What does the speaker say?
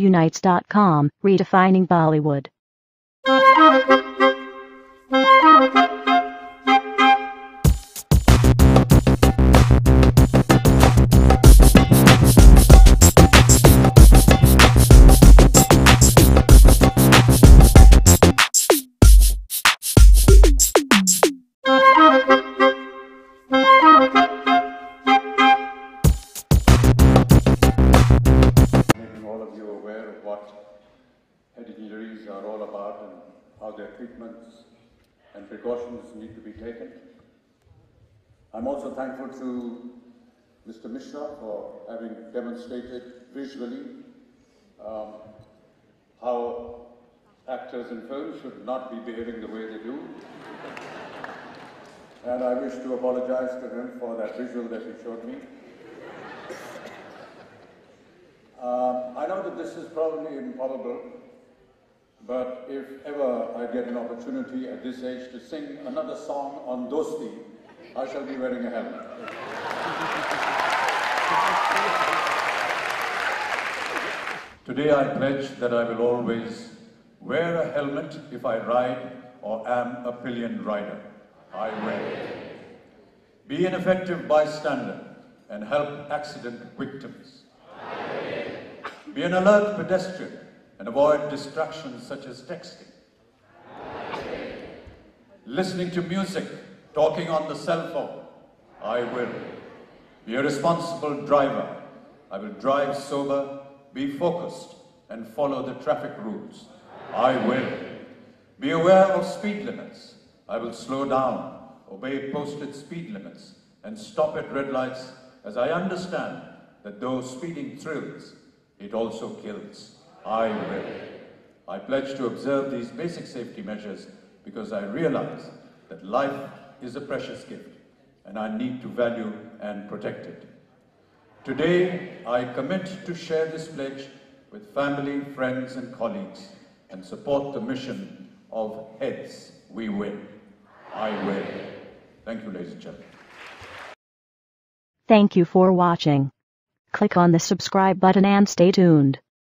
Unitezz.com, redefining Bollywood. What head injuries are all about and how their treatments and precautions need to be taken. I'm also thankful to Mr. Mishra for having demonstrated visually um, how actors in films should not be behaving the way they do. And I wish to apologize to him for that visual that he showed me. Um, I know that this is probably improbable, but if ever I get an opportunity at this age to sing another song on Dosti, I shall be wearing a helmet. Today I pledge that I will always wear a helmet if I ride or am a pillion rider. I will. Be an effective bystander and help accident victims. Be an alert pedestrian and avoid distractions such as texting. Listening to music, talking on the cell phone. I will. Be a responsible driver. I will drive sober, be focused, and follow the traffic rules. I will. Be aware of speed limits. I will slow down, obey posted speed limits, and stop at red lights as I understand that those speeding thrills, it also kills. I will. I pledge to observe these basic safety measures because I realize that life is a precious gift and I need to value and protect it. Today, I commit to share this pledge with family, friends, and colleagues and support the mission of Heads We Win. I will. Thank you, ladies and gentlemen. Thank you for watching. Click on the subscribe button and stay tuned.